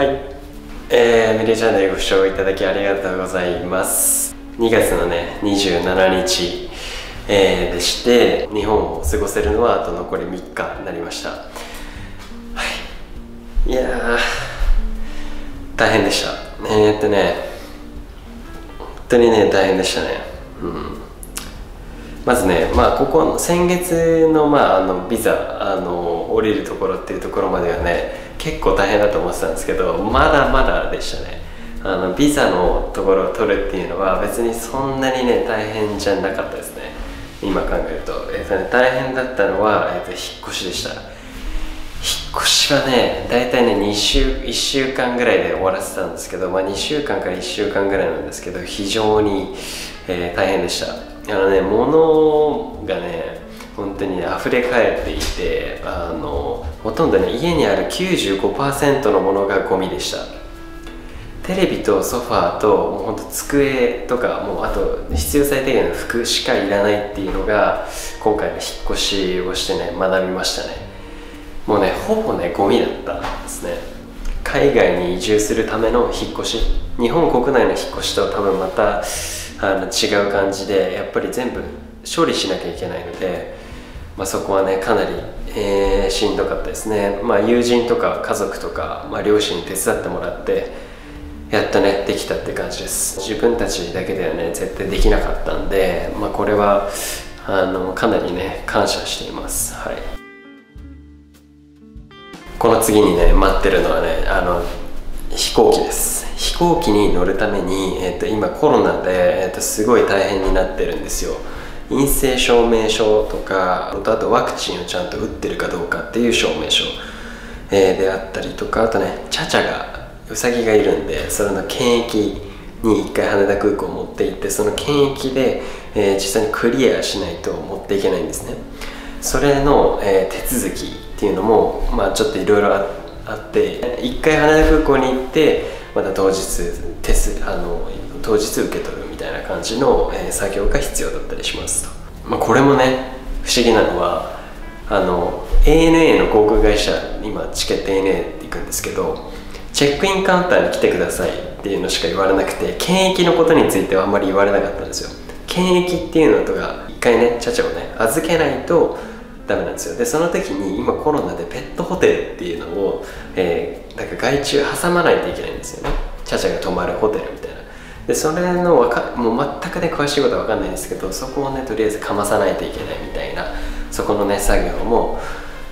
はい、えー、メディチャンネルご視聴いただきありがとうございます。2月のね27日、えー、でして日本を過ごせるのはあと残り3日になりました。はい。いや大変でした。えー、っとね本当にね大変でしたね。うん。まずね、まあ、ここ先月の,、まあ、あのビザあの降りるところっていうところまではね結構大変だと思ってたんですけどまだまだでしたね。あのビザのところを取るっていうのは別にそんなにね大変じゃなかったですね。今考えると,、えーとね、大変だったのは、えーと、引っ越しでした。引っ越しはね大体ね2週1週間ぐらいで終わらせたんですけど、まあ、2週間から1週間ぐらいなんですけど非常に、えー、大変でした。あのね物がね本当に溢れ返っていてあのほとんどね家にある95%のものがゴミでした。テレビとソファーともうほんと机とかもうあと必要最低限の服しかいらないっていうのが今回の引っ越しをしてね学びましたね。もうねほぼねゴミだったんですね。海外に移住するための引っ越し。日本国内の引っ越しと多分またあの違う感じでやっぱり全部処理しなきゃいけないのでまあ、そこはねかなり、えー、しんどかったですね、まあ、友人とか家族とか、まあ、両親に手伝ってもらってやっとねできたって感じです。自分たちだけではね絶対できなかったんで、まあ、これはあのかなりね感謝しています。はい。この次にね待ってるのはねあの飛行機です。飛行機に乗るために、えーと、今コロナで、えーとすごい大変になってるんですよ。陰性証明書とかあとワクチンをちゃんと打ってるかどうかっていう証明書、えー、であったりとかあとねチャチャがウサギがいるんでそれの検疫に一回羽田空港を持って行ってその検疫で、えー、実際にクリアしないと持っていけないんですね。それの、えー、手続きっていうのも、まあ、ちょっといろいろあってあって一回羽田空港に行ってまた当日テスあの当日受け取るみたいな感じの、えー、作業が必要だったりしますと、まあ、これもね不思議なのはあの ANA の航空会社今チケット ANA って行くんですけどチェックインカウンターに来てくださいっていうのしか言われなくて検疫のことについてはあんまり言われなかったんですよ。検疫っていうのとか一回ねチャチャをね預けないとダメなんですよ。でその時に今コロナでペットホテルっていうのを、えー、だから外注挟まないといけないんですよね。チャチャが泊まるホテルみたいな。でそれのわかもう全くね詳しいことは分かんないんですけどそこをねとりあえずかまさないといけないみたいなそこのね作業も、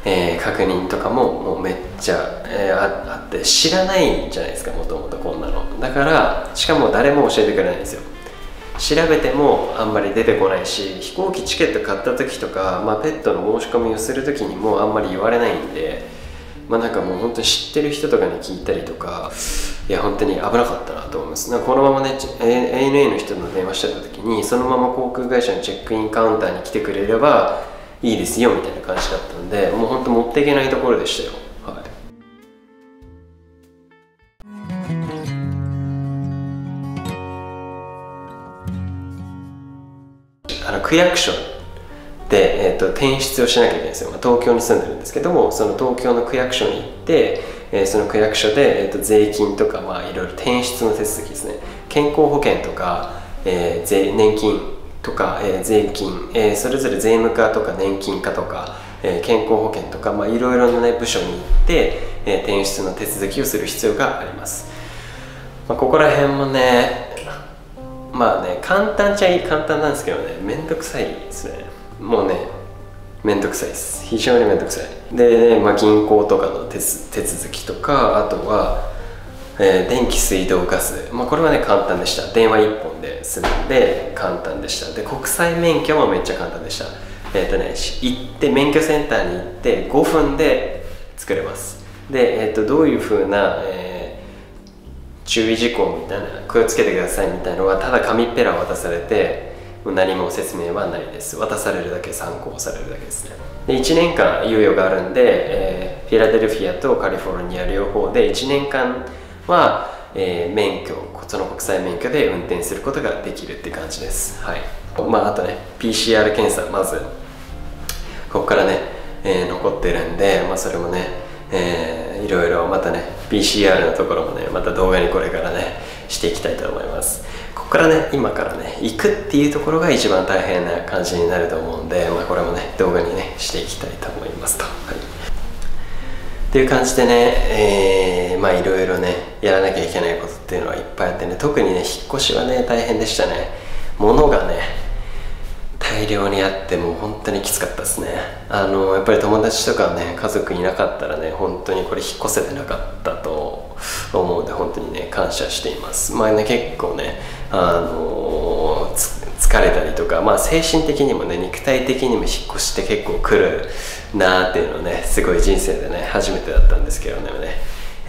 えー、確認とかももうめっちゃ、えー、あって知らないんじゃないですかもともとこんなの。だからしかも誰も教えてくれないんですよ。調べてもあんまり出てこないし飛行機チケット買った時とか、まあ、ペットの申し込みをする時にもあんまり言われないんでまあなんかもう本当に知ってる人とかに聞いたりとかいや本当に危なかったなと思います。なんかこのままね ANA の人の電話してた時にそのまま航空会社のチェックインカウンターに来てくれればいいですよみたいな感じだったんでもう本当持っていけないところでしたよ。区役所で、えーと、転出をしなきゃいけないんですよ、まあ、東京に住んでるんですけどもその東京の区役所に行ってえー、その区役所で、えーと、税金とか、まあ、いろいろ転出の手続きですね。健康保険とか、えー、税年金とか、えー、税金、えー、それぞれ税務課とか年金課とか、えー、健康保険とか、まあ、いろいろな、ね、部署に行って、えー、転出の手続きをする必要があります、まあ、ここら辺もねまあね簡単ちゃいい簡単なんですけどねめんどくさいですね。もうねめんどくさいです。非常にめんどくさい。で、ね、まあ、銀行とかの手続きとかあとは、えー、電気水道ガス、まあ、これはね簡単でした。電話1本で済んで簡単でした。で国際免許もめっちゃ簡単でした。えっ、ー、とね行って免許センターに行って5分で作れます。で、えーと、どういうふうな、えー、注意事項みたいな気をつけてくださいみたいなのはただ紙っぺら渡されて何も説明はないです。渡されるだけ参考されるだけですね。で1年間猶予があるんで、えー、フィラデルフィアとカリフォルニア両方で1年間は、えー、免許その国際免許で運転することができるって感じです。はい。まああとね PCR 検査まずここからねえー、残ってるんで、まあ、それもね、えー、いろいろまたね PCR のところもねまた動画にこれからねしていきたいと思います。ここからね今からね行くっていうところが一番大変な感じになると思うんで、まあ、これもね動画にねしていきたいと思いますと、はい、っていう感じでね、えー、まあいろいろねやらなきゃいけないことっていうのはいっぱいあってね特にね引っ越しはね大変でしたね。物がね大量にあってもう本当にきつかったですね。あのやっぱり友達とかね家族いなかったらね本当にこれ引っ越せてなかったと思うので本当にね感謝しています。まあね結構ねあの疲れたりとかまあ精神的にもね肉体的にも引っ越して結構来るなーっていうのねすごい人生でね初めてだったんですけどね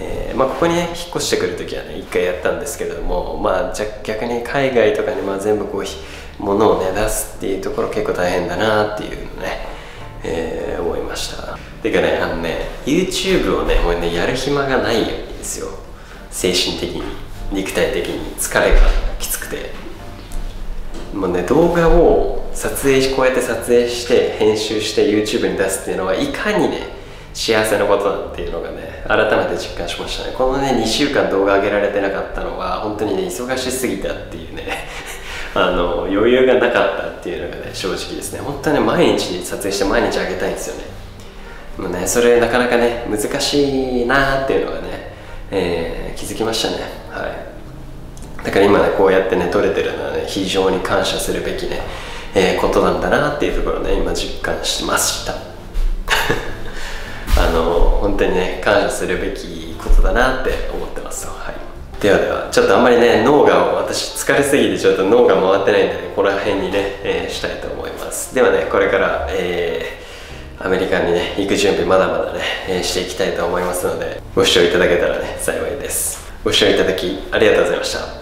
えー、まあ、ここにね引っ越してくる時はね一回やったんですけどもまあ逆に海外とかにまあ全部こうものをね出すっていうところ結構大変だなっていうのね、えー、思いました。てかねあのね YouTube をねもうねやる暇がないんですよ。精神的に肉体的に。疲れがきつくて。もうね動画を撮影しこうやって撮影して編集して YouTube に出すっていうのはいかにね幸せなことだっていうのがね改めて実感しましたね。このね2週間動画上げられてなかったのは本当にね忙しすぎたっていうね。あの余裕がなかったっていうのがね正直ですね。本当に毎日撮影して毎日あげたいんですよね。でもねそれなかなかね難しいなっていうのがね、えー、気づきましたね。はい。だから今ねこうやってね撮れてるのはね非常に感謝するべきね、えー、ことなんだなっていうところね今実感しました。あの本当にね感謝するべきことだなって思ってます。はい。ではではちょっとあんまりね脳が私疲れすぎてちょっと脳が回ってないんで、ね、この辺にね、えー、したいと思います。ではねこれから、えー、アメリカにね行く準備まだまだね、えー、していきたいと思いますのでご視聴いただけたらね幸いです。ご視聴いただきありがとうございました。